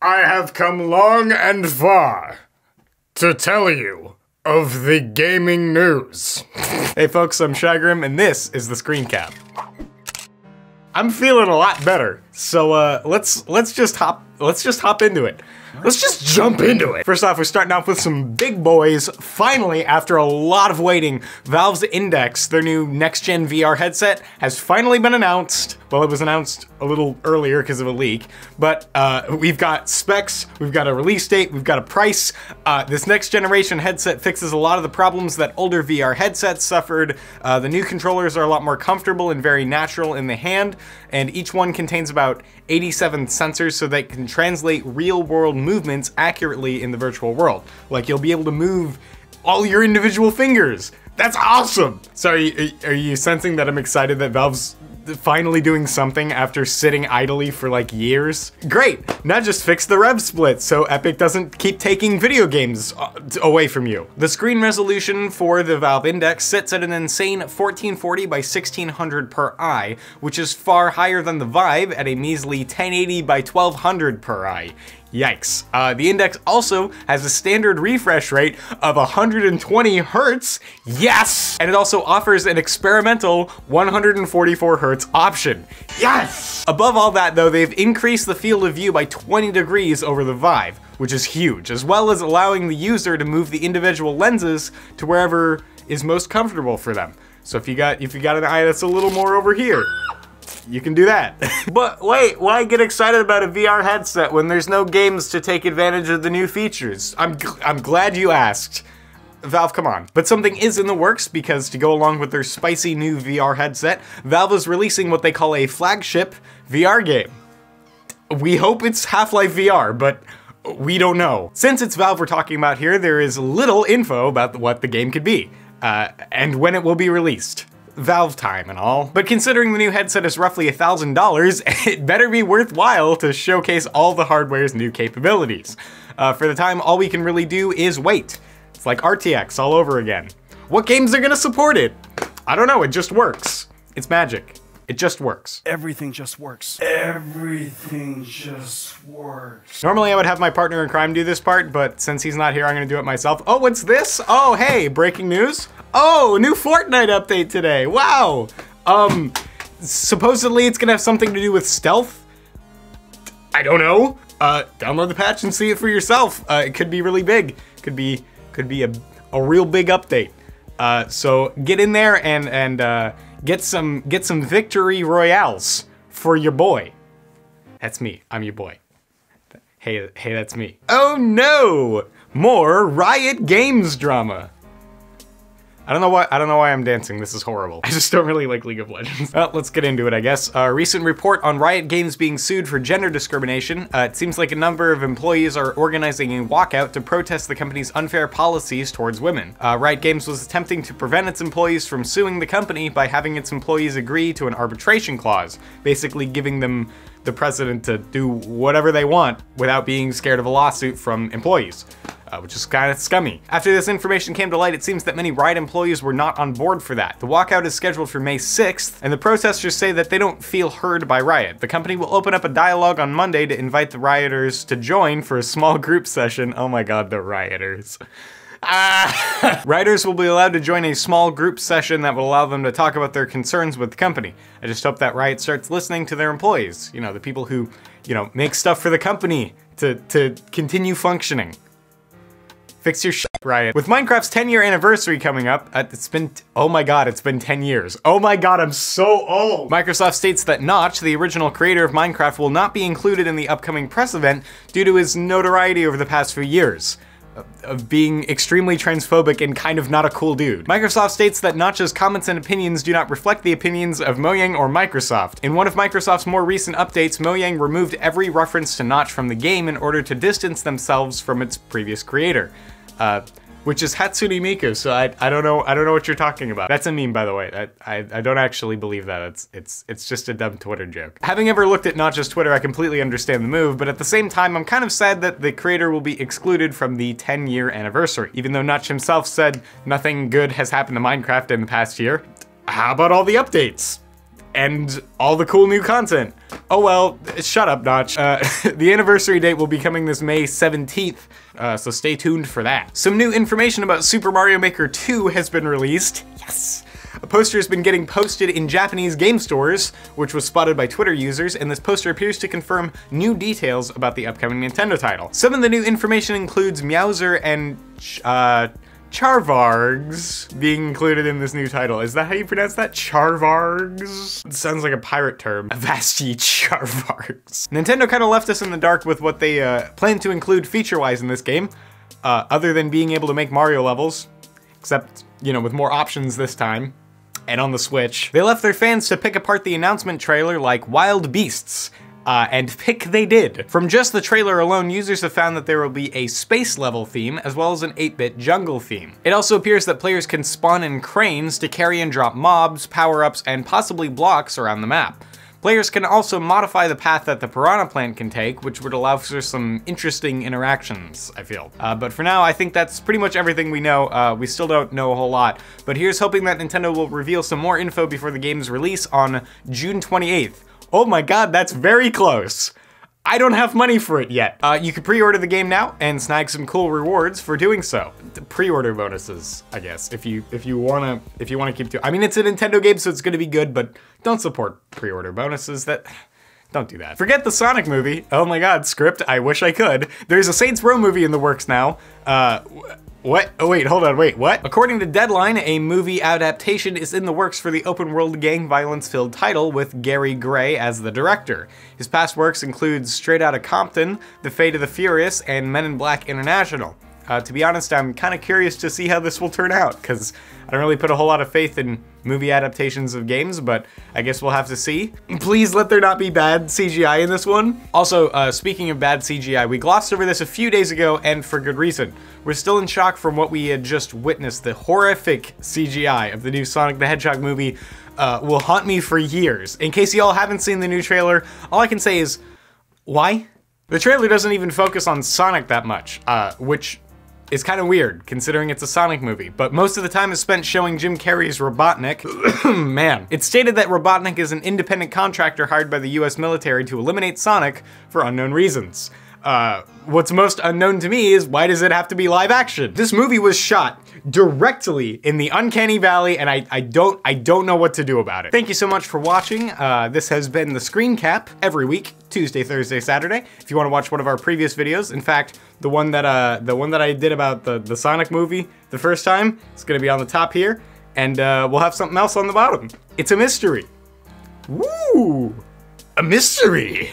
I have come long and far to tell you of the gaming news. hey folks, I'm Shagrim and this is the Screencap. I'm feeling a lot better, so uh, let's let's just hop let's just hop into it. Let's just jump into it. First off, we're starting off with some big boys. Finally, after a lot of waiting, Valve's Index, their new next-gen VR headset, has finally been announced. Well, it was announced a little earlier because of a leak, but uh, we've got specs, we've got a release date, we've got a price. Uh, this next generation headset fixes a lot of the problems that older VR headsets suffered. Uh, the new controllers are a lot more comfortable and very natural in the hand, and each one contains about 87 sensors so they can translate real-world movements accurately in the virtual world. Like you'll be able to move all your individual fingers. That's awesome! So are you, sensing that I'm excited that Valve's finally doing something after sitting idly for like years. Great, now just fix the rev split so Epic doesn't keep taking video games uh, away from you. The screen resolution for the Valve Index sits at an insane 1440 by 1600 per eye, which is far higher than the Vive at a measly 1080 by 1200 per eye. Yikes. Uh, the Index also has a standard refresh rate of 120 hertz. Yes! And it also offers an experimental 144 hertz option. Yes! Above all that though, they've increased the field of view by 20 degrees over the Vive, which is huge, as well as allowing the user to move the individual lenses to wherever is most comfortable for them. So if you got if you got an eye that's a little more over here, you can do that. but wait, why get excited about a VR headset when there's no games to take advantage of the new features? I'm, I'm glad you asked. Valve, come on. But something is in the works because to go along with their spicy new VR headset, Valve is releasing what they call a flagship VR game. We hope it's Half-Life VR, but we don't know. Since it's Valve we're talking about here, there is little info about what the game could be, uh, and when it will be released. Valve time and all. But considering the new headset is roughly $1,000, it better be worthwhile to showcase all the hardware's new capabilities. Uh, for the time, all we can really do is wait. It's like RTX all over again. What games are gonna support it? I don't know, it just works. It's magic. It just works. Everything just works. Everything just works. Normally I would have my partner in crime do this part, but since he's not here, I'm gonna do it myself. Oh, what's this? Oh, hey, breaking news. Oh, new Fortnite update today. Wow. Um, supposedly it's gonna have something to do with stealth. I don't know. Uh, download the patch and see it for yourself. Uh, it could be really big. Could be, could be a, a real big update. Uh, so get in there and and uh, get some get some victory royales for your boy. That's me. I'm your boy. Hey, hey, that's me. Oh no! More Riot Games drama. I don't know why I don't know why I'm dancing. This is horrible. I just don't really like League of Legends. well, let's get into it, I guess. A recent report on Riot Games being sued for gender discrimination. Uh, it seems like a number of employees are organizing a walkout to protest the company's unfair policies towards women. Uh, Riot Games was attempting to prevent its employees from suing the company by having its employees agree to an arbitration clause, basically giving them the precedent to do whatever they want without being scared of a lawsuit from employees uh, which is kind of scummy. After this information came to light, it seems that many Riot employees were not on board for that. The walkout is scheduled for May 6th, and the protesters say that they don't feel heard by Riot. The company will open up a dialogue on Monday to invite the rioters to join for a small group session. Oh my god, the rioters. Ah. Writers will be allowed to join a small group session that will allow them to talk about their concerns with the company. I just hope that Riot starts listening to their employees, you know, the people who, you know, make stuff for the company to, to continue functioning. Fix your shit, Riot. With Minecraft's 10 year anniversary coming up, uh, it's been, oh my god, it's been 10 years. Oh my god, I'm so old. Microsoft states that Notch, the original creator of Minecraft, will not be included in the upcoming press event due to his notoriety over the past few years of being extremely transphobic and kind of not a cool dude. Microsoft states that Notch's comments and opinions do not reflect the opinions of Mojang or Microsoft. In one of Microsoft's more recent updates, Mojang removed every reference to Notch from the game in order to distance themselves from its previous creator uh, which is Hatsune Miku. So I, I don't know I don't know what you're talking about. That's a meme, by the way. I, I, I don't actually believe that. It's it's it's just a dumb Twitter joke. Having ever looked at Notch's Twitter, I completely understand the move, but at the same time, I'm kind of sad that the creator will be excluded from the 10 year anniversary. Even though Notch himself said nothing good has happened to Minecraft in the past year, how about all the updates? And all the cool new content. Oh well, shut up, Notch. Uh, the anniversary date will be coming this May 17th, uh, so stay tuned for that. Some new information about Super Mario Maker 2 has been released. Yes! A poster has been getting posted in Japanese game stores, which was spotted by Twitter users, and this poster appears to confirm new details about the upcoming Nintendo title. Some of the new information includes Meowser and, uh, Charvaarghs being included in this new title. Is that how you pronounce that? Charvaarghs? It sounds like a pirate term. Avasti Charvaarghs. Nintendo kind of left us in the dark with what they uh, plan to include feature-wise in this game, uh, other than being able to make Mario levels, except, you know, with more options this time and on the Switch. They left their fans to pick apart the announcement trailer like wild beasts, uh, and pick they did. From just the trailer alone, users have found that there will be a space level theme, as well as an 8-bit jungle theme. It also appears that players can spawn in cranes to carry and drop mobs, power-ups, and possibly blocks around the map. Players can also modify the path that the Piranha Plant can take, which would allow for some interesting interactions, I feel. Uh, but for now, I think that's pretty much everything we know. Uh, we still don't know a whole lot, but here's hoping that Nintendo will reveal some more info before the game's release on June 28th. Oh my god, that's very close. I don't have money for it yet. Uh, you can pre-order the game now and snag some cool rewards for doing so. Pre-order bonuses, I guess, if you if you wanna if you wanna keep doing. I mean, it's a Nintendo game, so it's gonna be good, but don't support pre-order bonuses. That don't do that. Forget the Sonic movie. Oh my god, script. I wish I could. There's a Saints Row movie in the works now. Uh, what? Oh wait, hold on, wait, what? According to Deadline, a movie adaptation is in the works for the open world gang violence filled title with Gary Gray as the director. His past works include Straight Outta Compton, The Fate of the Furious, and Men in Black International. Uh, to be honest, I'm kind of curious to see how this will turn out, because I don't really put a whole lot of faith in movie adaptations of games, but I guess we'll have to see. Please let there not be bad CGI in this one. Also, uh, speaking of bad CGI, we glossed over this a few days ago, and for good reason. We're still in shock from what we had just witnessed. The horrific CGI of the new Sonic the Hedgehog movie uh, will haunt me for years. In case y'all haven't seen the new trailer, all I can say is, why? The trailer doesn't even focus on Sonic that much, uh, which is kind of weird, considering it's a Sonic movie, but most of the time is spent showing Jim Carrey's Robotnik. Man. It's stated that Robotnik is an independent contractor hired by the US military to eliminate Sonic for unknown reasons. Uh, what's most unknown to me is why does it have to be live action? This movie was shot directly in the Uncanny Valley and I, I don't I don't know what to do about it. Thank you so much for watching. Uh, this has been the Screencap every week, Tuesday, Thursday, Saturday. If you want to watch one of our previous videos, in fact, the one that uh, the one that I did about the, the Sonic movie the first time, it's gonna be on the top here, and uh, we'll have something else on the bottom. It's a mystery. Woo! A mystery!